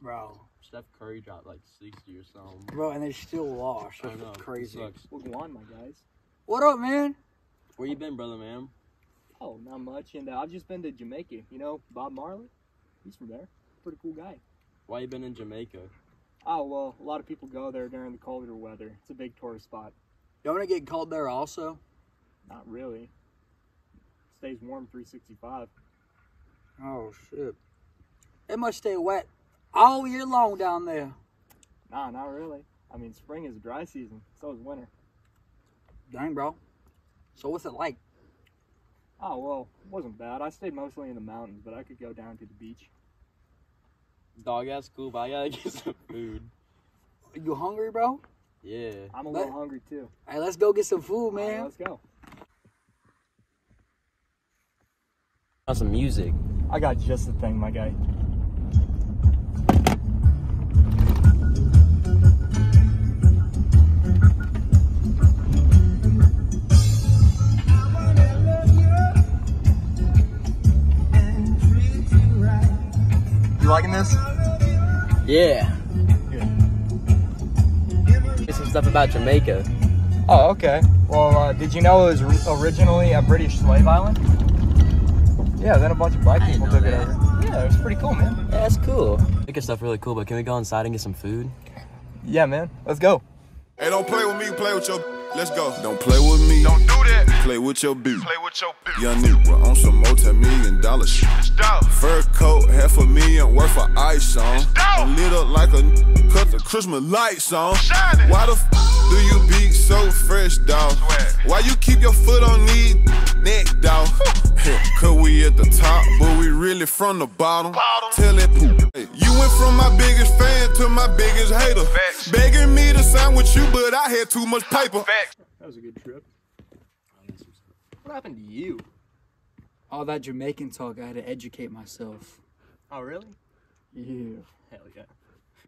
Bro. Steph Curry dropped like 60 or something. Bro, and they still lost. I That's know. crazy. sucks. We'll go on, my guys. What up, man? Where you been, brother, man? Oh, not much. And uh, I've just been to Jamaica. You know, Bob Marley? He's from there. Pretty cool guy. Why you been in Jamaica? Oh, well, a lot of people go there during the colder weather. It's a big tourist spot. Don't it get cold there also? Not really. Stays warm 365. Oh, shit. It must stay wet all year long down there. Nah, not really. I mean, spring is a dry season. So is winter. Dang, bro. So what's it like? Oh, well, it wasn't bad. I stayed mostly in the mountains, but I could go down to the beach. Dog, that's cool, but I gotta get some food. You hungry, bro? Yeah. I'm a Let- little hungry, too. Hey, let's go get some food, All right, man. let's go. Got some music. I got just the thing, my guy. You liking this? Yeah. Good. Some stuff about Jamaica. Oh, okay. Well, uh, did you know it was originally a British slave island? Yeah, then a bunch of black people know took it over. Yeah, it was pretty cool, man. Yeah, that's cool. Jamaica stuff really cool, but can we go inside and get some food? Yeah, man. Let's go. Hey, don't play with me, play with your. Let's go. Don't play with me. Don't do that. Play with your beat. Play with your beat. Young nigga on some multi-million dollar shit. Fur coat, half a million worth of ice on. And lit up like a n- cut the Christmas lights on. Why the f do you be so fresh, dawg? Why you keep your foot on these neck, dawg? Cause we at the top, but we really from the bottom. Tell it, hey, you went from my biggest fan to my biggest hater. Begging me to sign with you, but I had too much paper. That was a good trip. What happened to you? All that Jamaican talk, I had to educate myself. Oh, really? Yeah. Hell yeah.